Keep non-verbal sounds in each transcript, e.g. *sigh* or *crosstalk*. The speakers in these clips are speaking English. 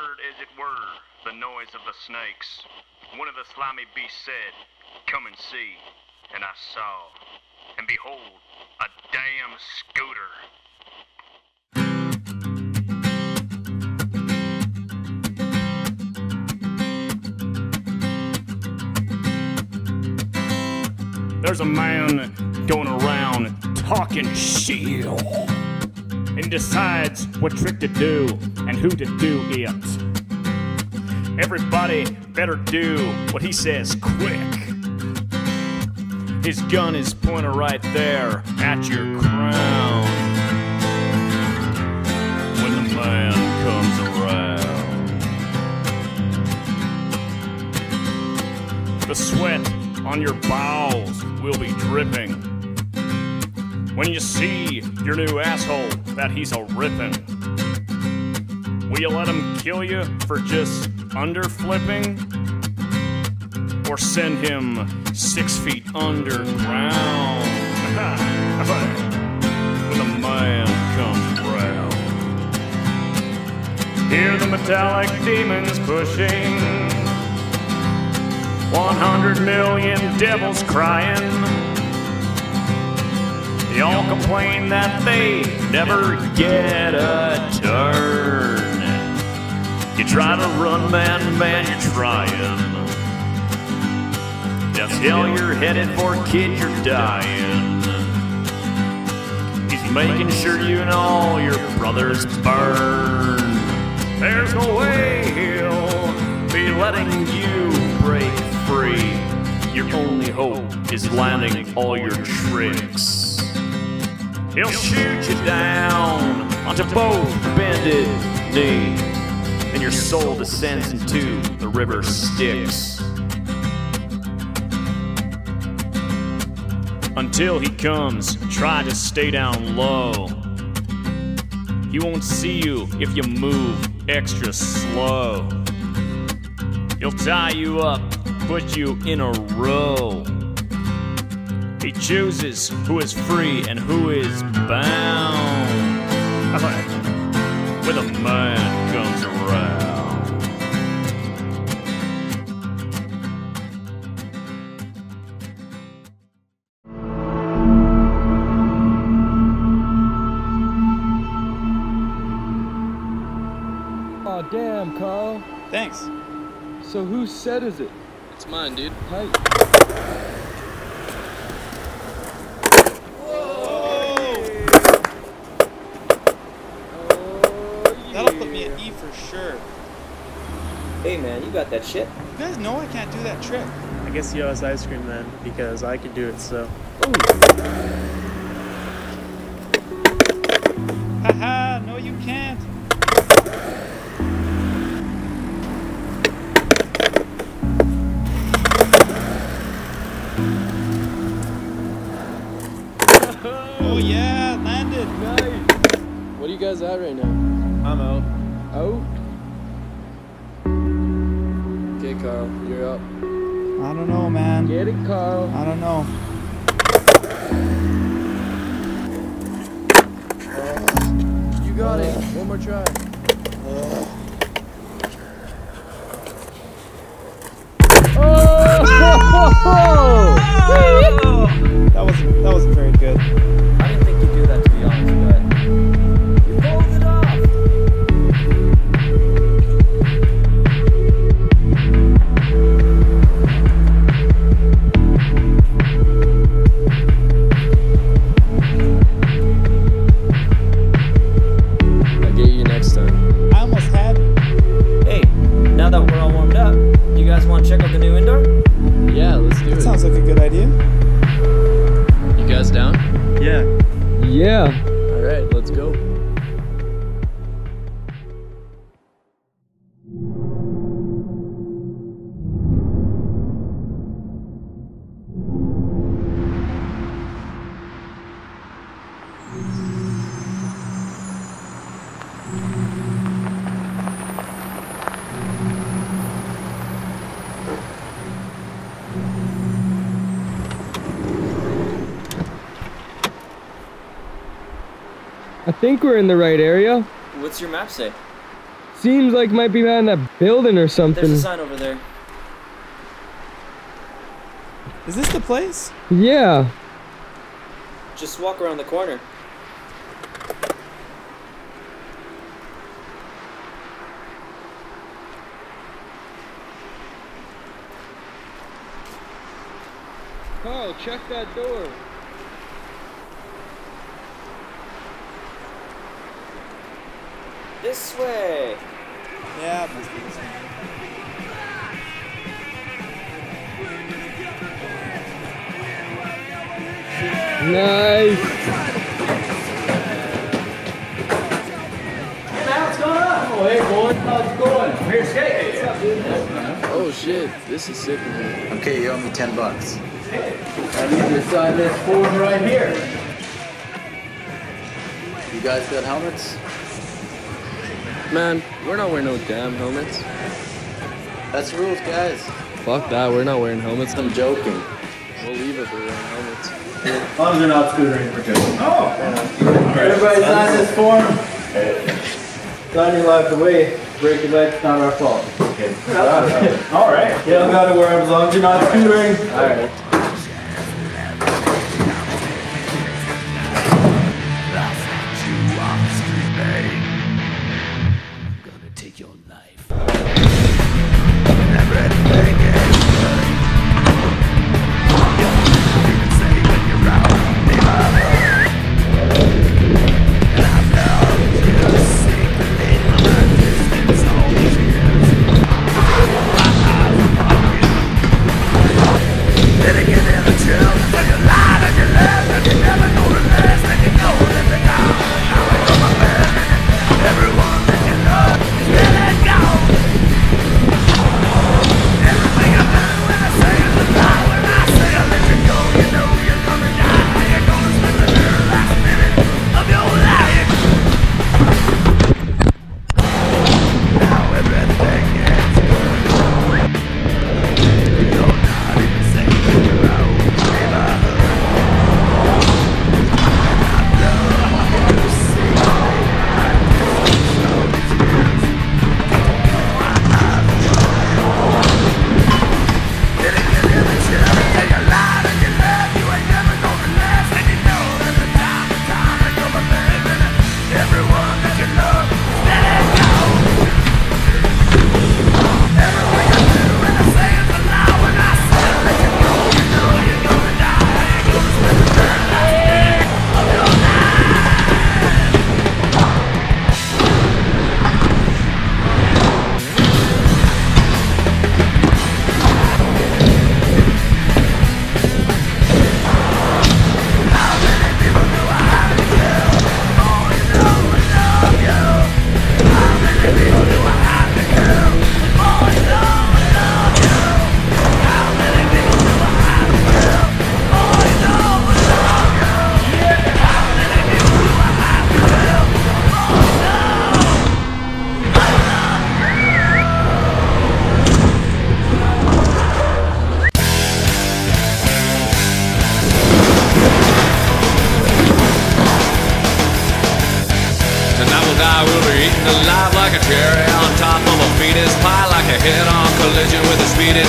heard, as it were, the noise of the snakes. One of the slimy beasts said, Come and see. And I saw. And behold, a damn scooter. There's a man going around talking shit and decides what trick to do and who to do it. Everybody better do what he says quick. His gun is pointed right there at your crown. When the man comes around, the sweat on your bowels will be dripping. When you see your new asshole that he's a ripping, will you let him kill you for just under flipping? Or send him six feet underground? *laughs* when the man comes around. Hear the metallic demons pushing. 100 million devils crying. They all complain that they never get a turn. You try to run, man, man, you're trying. That's hell you're headed for, kid, you're dying. He's making sure you and all your brothers burn. There's no way he'll be letting you break free. Your only hope is landing all your tricks. He'll shoot you down onto both bended knee, and your soul descends into the river Styx. Until he comes, try to stay down low. He won't see you if you move extra slow. He'll tie you up, put you in a row. He chooses who is free and who is bound. With a man Thanks. So whose set is it? It's mine, dude. Tight. That'll put me at E for sure. Hey man, you got that shit? You guys know I can't do that trick. I guess you owe us ice cream then, because I can do it so. Oh, Haha, guys at right now? I'm out. Out? Okay, Carl, you're up. I don't know, man. Get it, Carl. I don't know. You got it. One more try. Oh! *laughs* oh! That wasn't that wasn't very good. I didn't think you'd do that to be honest, but I think we're in the right area. What's your map say? seems like might be behind that building or something. There's a sign over there. Is this the place? Yeah. Just walk around the corner. Carl, check that door. This way. Yeah, it must be the same. Nice. Oh shit, this is sick in here. Okay, you owe me 10 bucks. I need to sign this form right here. You guys got helmets? Man, we're not wearing no damn helmets. That's the rules, guys. Fuck that, we're not wearing helmets. I'm joking. We'll leave if we're wearing helmets. As long as they're not scootering for joking. Oh. Everybody sign this form. Sign your life away. Break your leg, it's not our fault. Okay. All right. You don't gotta wear them as long as you're not scootering. All right.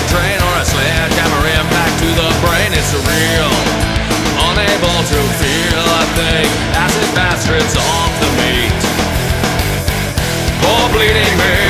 Train or a sledgehammer impact to the brain. It's surreal, unable to feel a thing as it fast off the meat. Oh, bleeding me.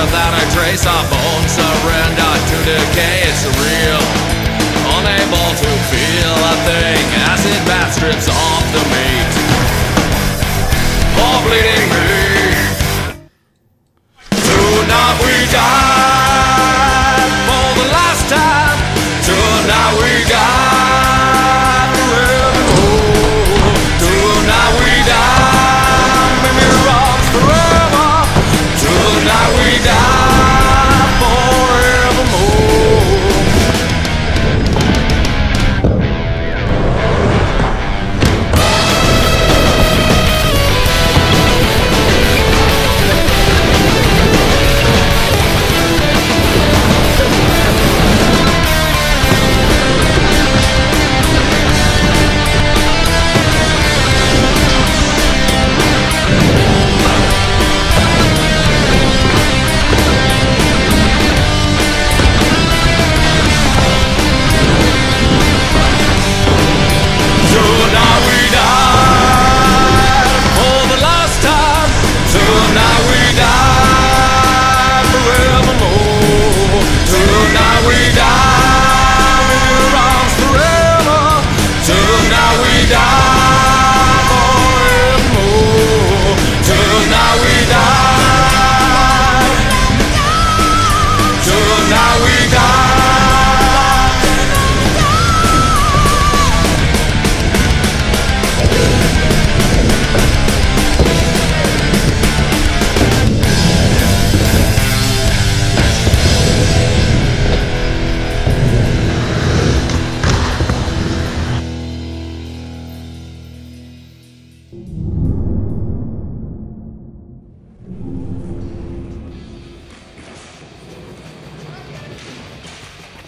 Without a trace. Our bones surrender to decay. It's surreal, unable to feel a thing as it bat strips off the meat. Oh, bleeding me. Tonight we die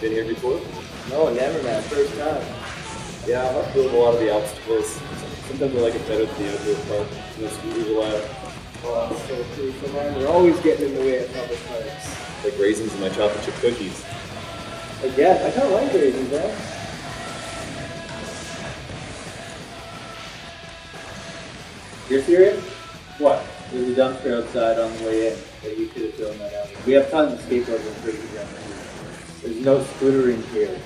Been here before? No, never, man. First time. Yeah, I'm not doing a lot of the obstacles. Sometimes I like it better than the outdoor park. No scooters allowed. Wow, so true. So, man, they're always getting in the way of public parks. Like raisins in my chocolate chip cookies. I guess. I kind of like raisins, man. You're serious? What? There's a dumpster outside on the way in that you could have thrown that out. We have tons of skateboards and crazy around here. There's no scootering here.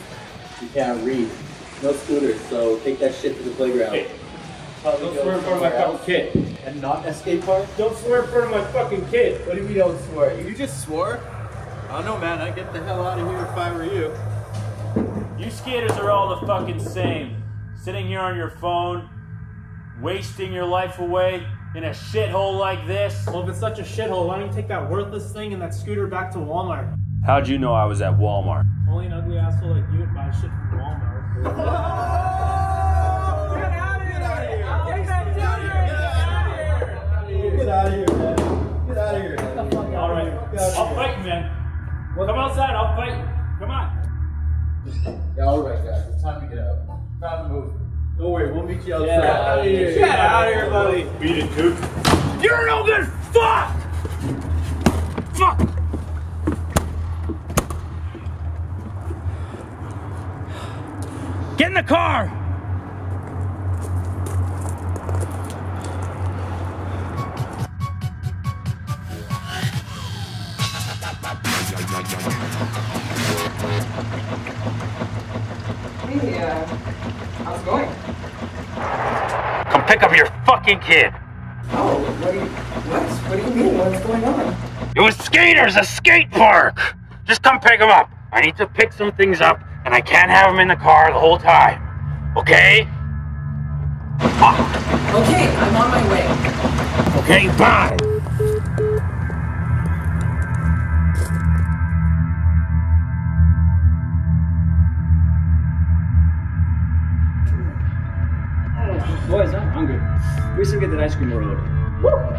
You can't read. No scooters, so take that shit to the playground. Uh, don't swear in front of my fucking kid. And not a skate park? Don't swear in front of my fucking kid. What do you mean don't swear? You just swore? I don't know, man. I'd get the hell out of here if I were you. You skaters are all the fucking same. Sitting here on your phone, wasting your life away in a shithole like this. Well, if it's such a shithole, why don't you take that worthless thing and that scooter back to Walmart? How'd you know I was at Walmart? Only an ugly asshole like you would buy shit from Walmart. *laughs* Get out of here, man. Get out of here. All right, I'll fight you, man. Come outside, I'll fight you. Come on. Yeah, all right, guys. It's time to get out. Time to move. Don't worry, we'll meet you outside. Get out of here. Get out of here, buddy. Beat it, Coop. You're no good. Fuck. Fuck. Get in the car. Hey, uh, how's it going? Come pick up your fucking kid. Oh, what do you, what? What do you mean? What's going on? It was skaters, a skate park. Just come pick him up. I need to pick some things up, and I can't have him in the car the whole time. Okay? Okay, I'm on my way. Okay, bye. Boys, I'm hungry. We should get that ice cream rolled.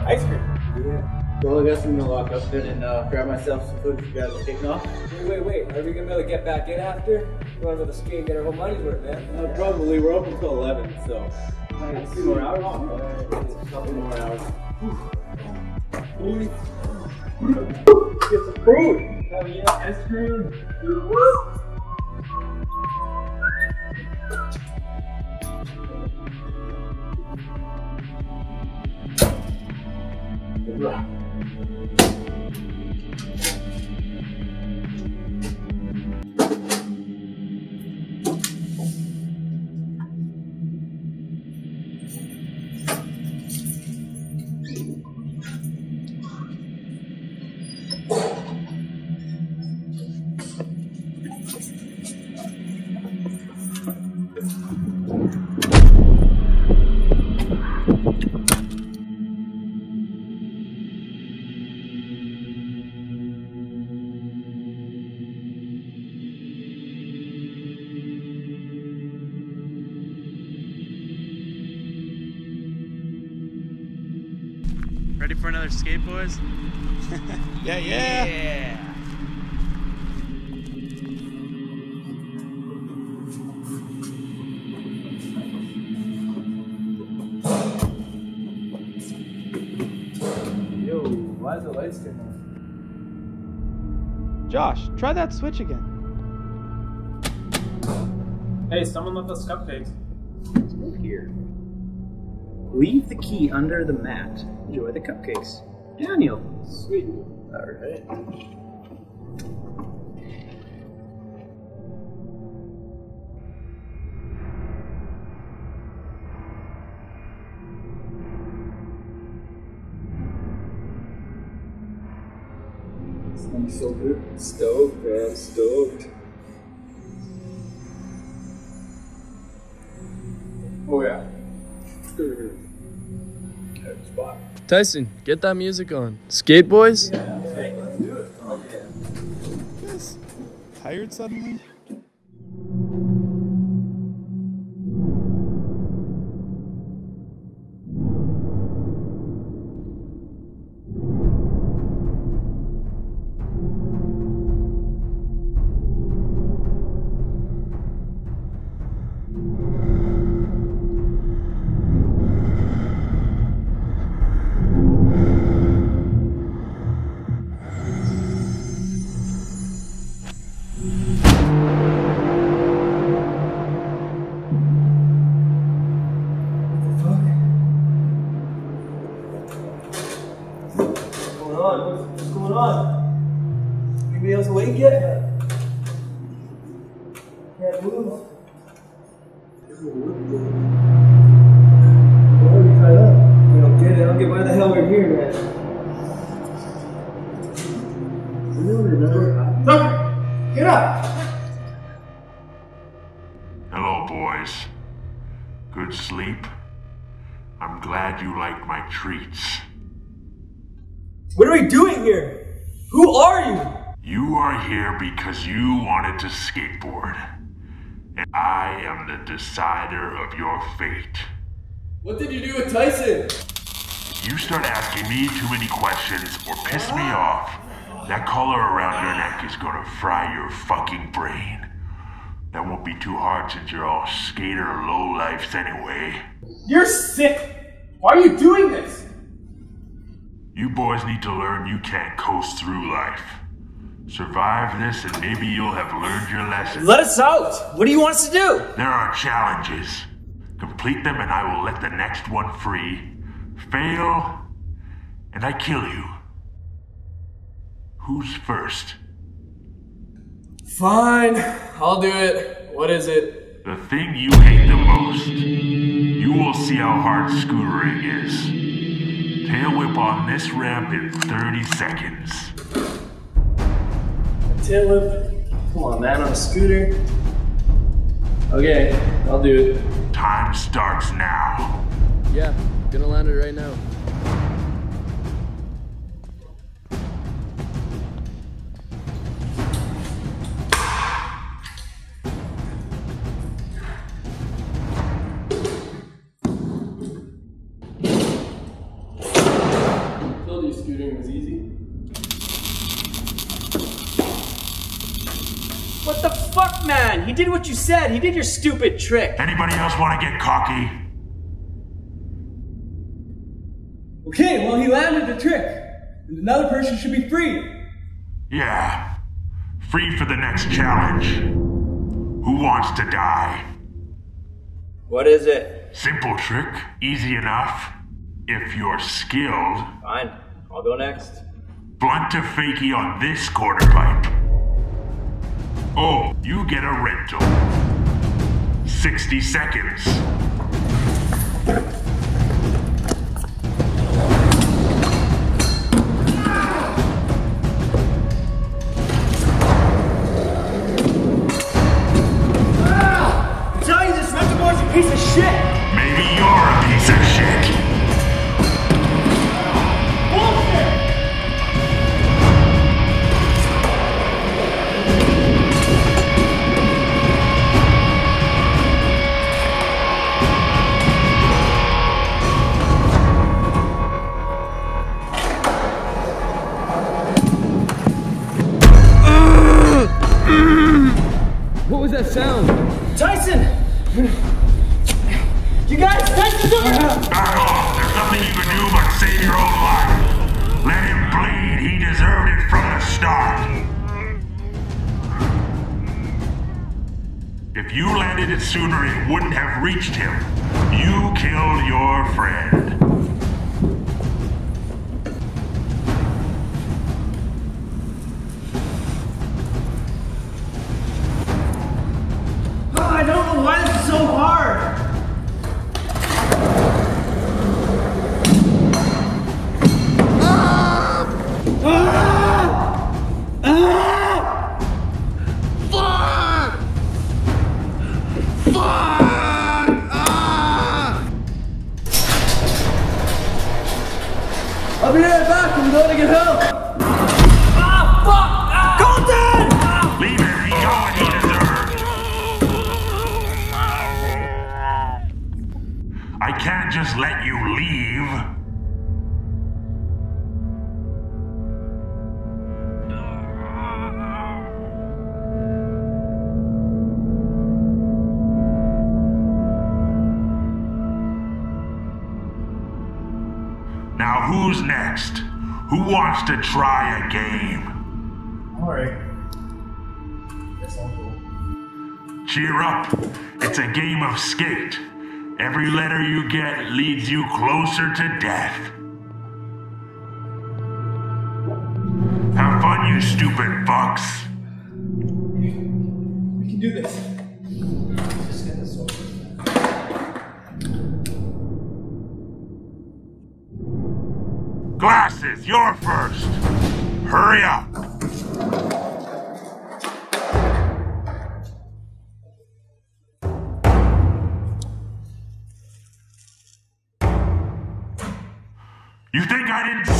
Ice cream. Yeah. Well, I guess I'm gonna lock up then and uh, grab myself some food if you guys are taking off. Wait, wait, wait. Are we gonna be able to get back in after? Go to skate and get our whole money's worth, man. Uh, probably. We're open till 11, so. A few more hours. A couple more hours. Get some food. Hell yeah, ice cream. Ready boys? *laughs* Yeah, yeah. Yo, why is the lights turn on? Josh, try that switch again. Hey, someone left us cupcakes. Here. Leave the key under the mat. Enjoy the cupcakes. Daniel. Sweet. Alright. Smells so good. Stoked, man. Stoked. Oh yeah. Tyson, get that music on. Skate boys? Tired suddenly? Why are we tied up? I don't get it. I don't get why the hell we're here, man. Remember? Tucker! Get up! Hello, boys. Good sleep? I'm glad you like my treats. What are we doing here? Who are you? You are here because you wanted to skateboard. I am the decider of your fate. What did you do with Tyson? You start asking me too many questions or piss me off, that collar around your neck is gonna fry your fucking brain. That won't be too hard since you're all skater lowlifes anyway. You're sick! Why are you doing this? You boys need to learn you can't coast through life. Survive this and maybe you'll have learned your lesson. Let us out! What do you want us to do? There are challenges. Complete them and I will let the next one free. Fail, and I kill you. Who's first? Fine, I'll do it. What is it? The thing you hate the most. You will see how hard scootering is. Tail whip on this ramp in 30 seconds. Tail whip. Come on, man, on a scooter. Okay, I'll do it. Time starts now. Yeah, gonna land it right now. Man? He did what you said. He did your stupid trick. Anybody else want to get cocky? Okay, well, he landed the trick. And another person should be free. Yeah. Free for the next challenge. Who wants to die? What is it? Simple trick, easy enough. If you're skilled, Fine. I'll go next. blunt to fakie on this quarter pipe. Oh, you get a rental. 60 seconds. What was that sound? Tyson! You guys, Tyson's over Back off. There's nothing you can do but save your own life. Let him bleed. He deserved it from the start. If you landed it sooner, it wouldn't have reached him. You killed your friend. I'll be right back. I'm going to get help. Ah, fuck! Ah! Colton! Leave him. He got what he deserved. I can't just let you leave. Who wants to try a game? Alright. Cool. Cheer up. It's a game of skate. Every letter you get leads you closer to death. Have fun, you stupid fucks. We can do this. Glasses, you're first. Hurry up. You think I didn't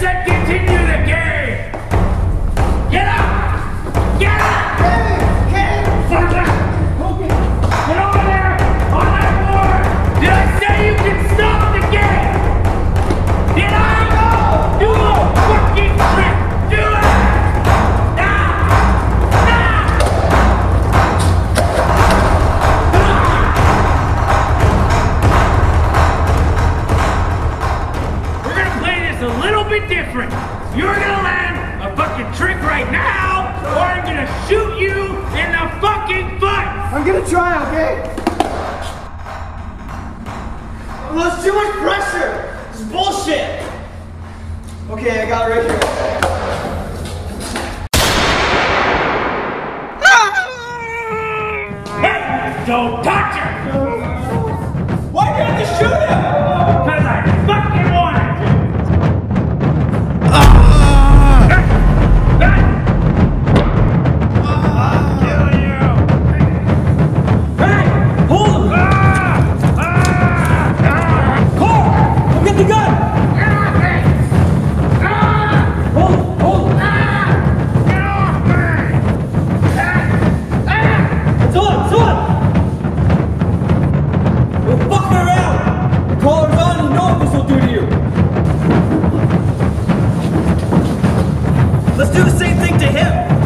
said continue this. Okay, I got it right here. Don't touch it! Let's do the same thing to him.